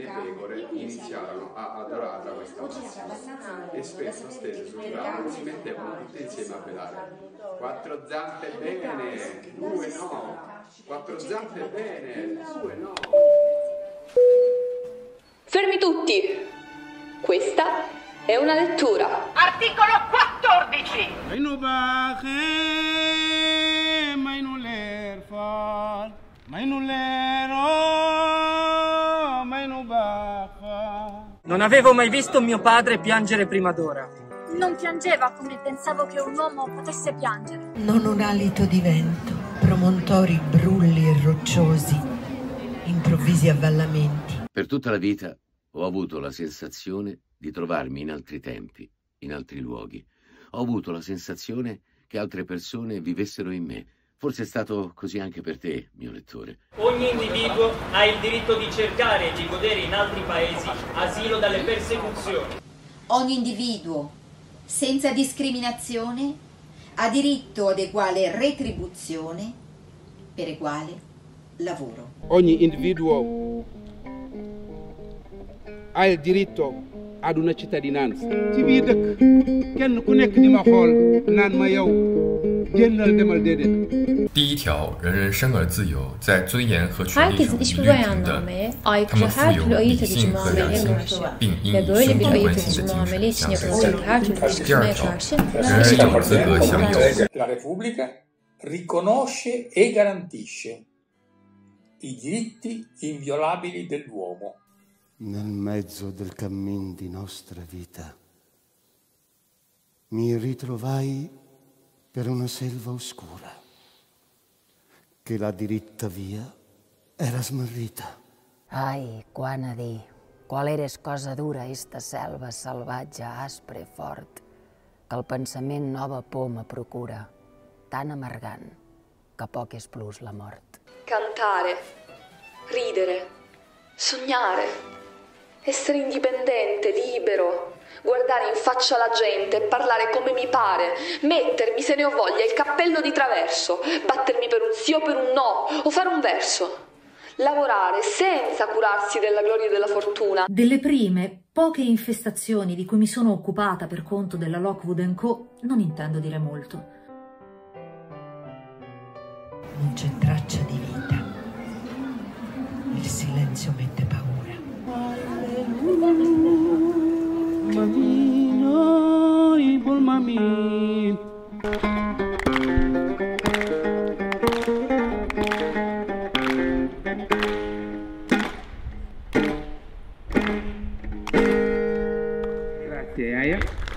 le pecore iniziarono a adorarla questa mattina e spesso stese sul tavolo si mettevano tutte insieme a belare. Quattro zampe bene, due no, quattro zampe bene, due no. Fermi tutti! Questa è una lettura. Articolo 14. Mainu baaxee mainu leer faal mainu Non avevo mai visto mio padre piangere prima d'ora. Non piangeva come pensavo che un uomo potesse piangere. Non un alito di vento, promontori brulli e rocciosi, improvvisi avvallamenti. Per tutta la vita ho avuto la sensazione di trovarmi in altri tempi, in altri luoghi. Ho avuto la sensazione che altre persone vivessero in me. Forse è stato così anche per te, mio lettore. Ogni individuo ha il diritto di cercare e di godere in altri paesi asilo dalle persecuzioni. Ogni individuo, senza discriminazione, ha diritto ad eguale retribuzione per eguale lavoro. ogni individuo ha il diritto ad una cittadinanza ci biir dëkk kenn ku nekk di ma xool naan ma yow génnal demal déedéet 第一条，人人生而自由，在尊严和权利 Herkes 上一 iş 律 bulmaya 平等。 anlamaya 他 aykırı 们 her 负有 türlü 理 ayırt edici 性和良 muameleye 心， karşı 并应 ve 以 böyle 兄 bir 弟 ayırt 关系 edici 的精 muamele 神 için 相向。 yapılacak her türlü 第二 suçlamaya 条， karşı 人人有资格享有 La Repubblica riconosce e garantisce i diritti inviolabili dell'uomo. Nel mezzo del cammin di nostra vita mi ritrovai per una selva oscura, che la diritta via era smarrita. Ai, quan a dir, qual eres cosa dura esta selva salvatge, aspre, fort, que el pensament nova por me procura, tan amargant que poc és plus la mort. Cantare, ridere, sognare, essere indipendente, libero, guardare in faccia la gente e parlare come mi pare, mettermi se ne ho voglia il cappello di traverso, battermi per un sì o per un no, o fare un verso. Lavorare senza curarsi della gloria e della fortuna. Delle prime poche infestazioni di cui mi sono occupata per conto della Lockwood Co. non intendo dire molto. Non c'è traccia di vita. Il silenzio mette العالمين Grazie, Aya.